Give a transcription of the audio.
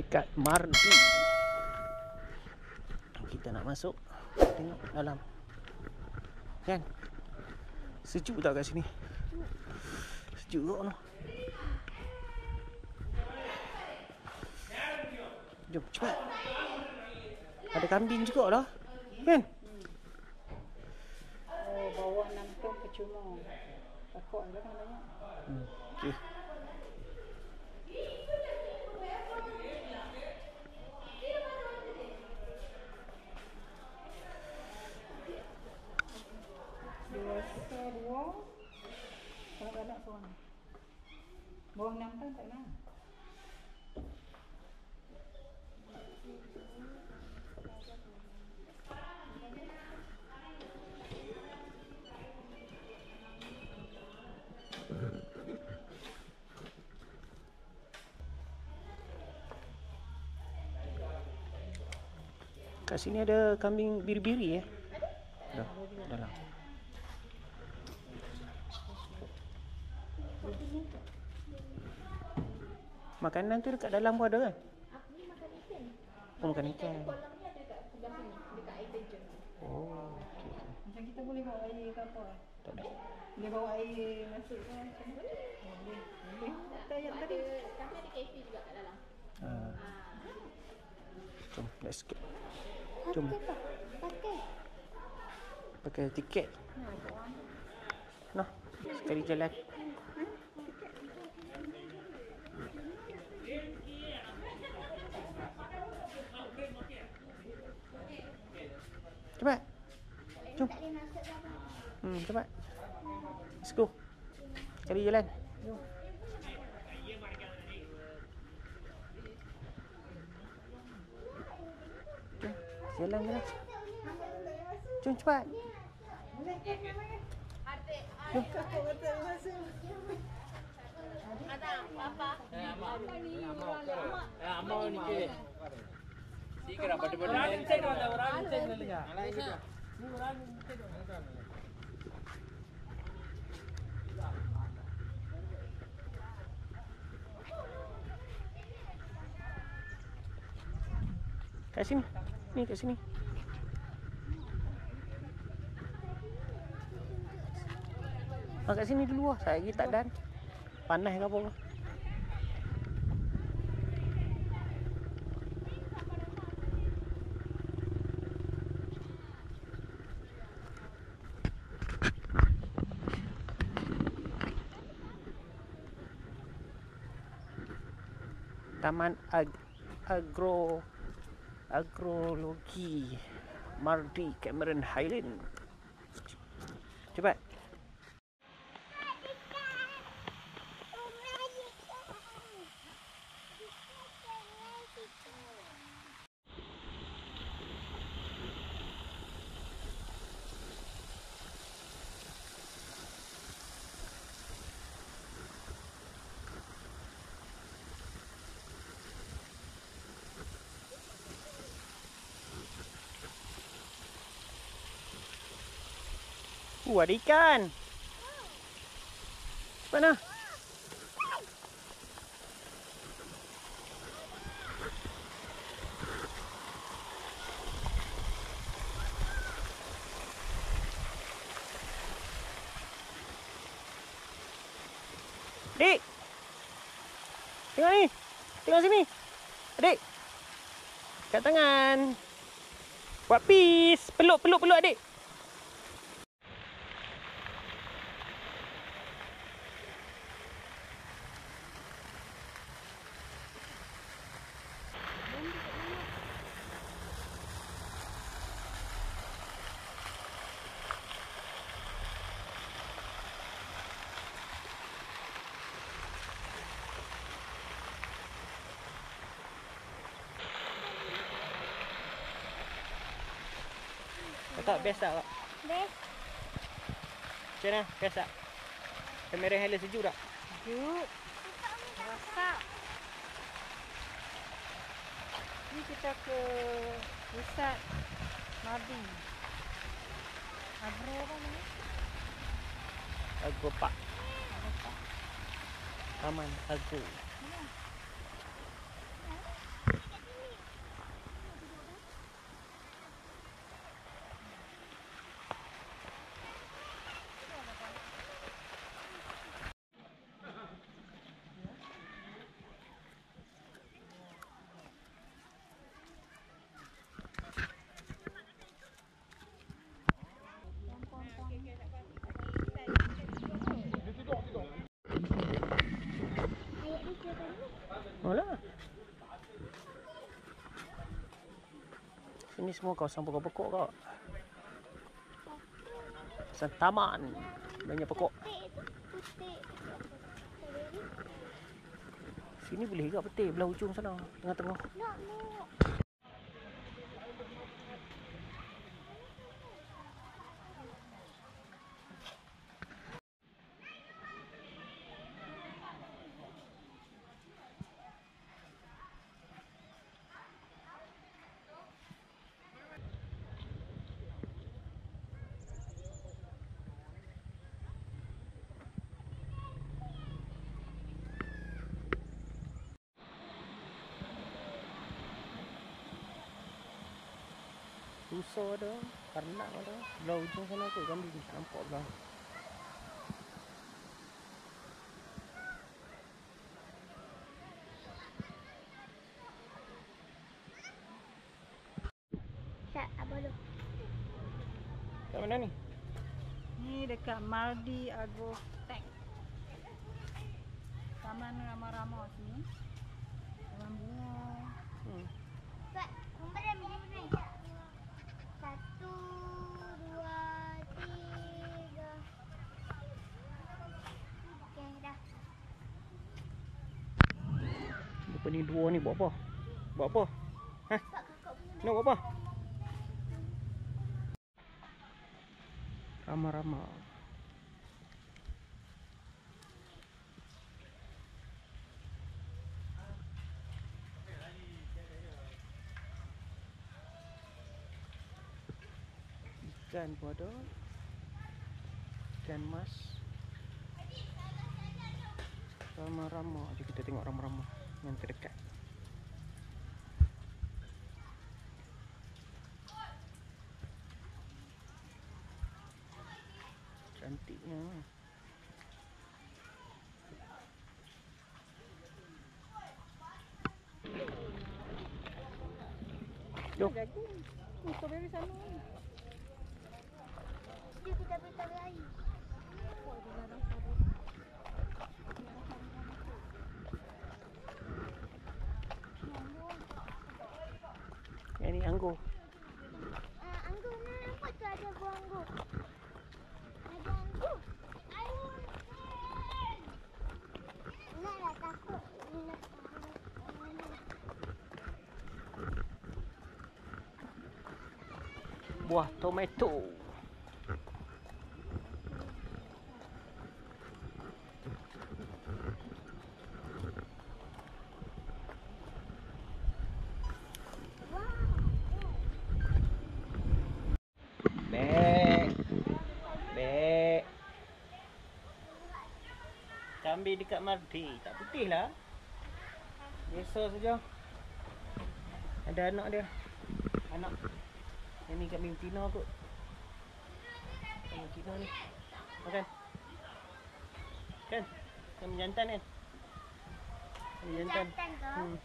dekat Mardi. Kita nak masuk tengok dalam. Kan? Sejuk tak kat sini? Sejuk kot noh. Jom cepat. Ada kambing juga lah. Kan? Oh, bawa 6 ton percuma. Takut lah kan banyak. Hmm. Okay. Bawa 6 ton tak nak. Kat sini ada kambing biri-biri eh. Ada. Dalam. Makanan tu dekat dalam pun ada kan? Oh, makan ikan. Oh, okey. Macam kita boleh bawa air ke apa? Tak ada. Boleh bawa air masuk ke macam mana? Oh, Boleh. Boleh. Tak yang tadi. Kami ada kafe juga kat dalam. Ah. Jom, let's go. Jom. Pakai. Pakai tiket. Noh, sekali jalan. Cepat. Jom. Hmm, cepat. Let's go. Sekali jalan. Jom. Jalan jalan. Jom cepat. Ada apa? அம்மாவை நிக்க சீக்கிரம் பட்டு பட்டு ஒரு சைடு வந்த ஒரு ஆள் side Kat sini. Ni kat sini. Ah, kat sini dulu lah. Saya lagi tak dan. Panas ke apa ke. Taman Ag Agro Agrologi Mardi Cameron Highland. Cepat. Uh, ada ikan. Mana? Dik. Tengok ni. Tengok sini. Adik. Kat tangan. Buat peace. Peluk, peluk, peluk adik. Tak best tak, Pak? Best. Macam mana? Best tak? Kamera Highland sejuk tak? Sejuk. Rasa. Ni kita ke pusat Madi. Agro apa ni? Agro Park. Taman Agro. Alah. Sini semua kawasan pokok-pokok kau. Kawasan taman. Banyak pokok. Sini boleh juga petik belah ujung sana. Tengah-tengah. Rusa ada. Karnak ada. Belah ujung sana tu kambing. Nampak belah. Sat, apa tu? Kat mana ni? Ni dekat Maldi Agro Tank. Taman ramah-ramah sini. Taman bunga. Hmm. Pak, nombor dah minum ni. Satu, dua, tiga. Okey, dah. Lepas ni dua ni buat apa? Buat apa? Punya Nak buat apa? Ramah-ramah. Ikan pun ada. Ikan mas. Ramah-ramah. Jom kita tengok ramah-ramah yang terdekat. Cantiknya. Jom. Jom kita pergi tarik air. Anggur. Anggur ni nampak tu ada buah anggur. Ada anggur. Nak lah takut. Nak. Buah tomato. kambing dekat mardi. Tak putih lah. Biasa saja. Ada anak dia. Anak. Ini kambing tina kot. Kambing tina ni. Makan. Kan? Kambing jantan kan? Kambing jantan. Hmm.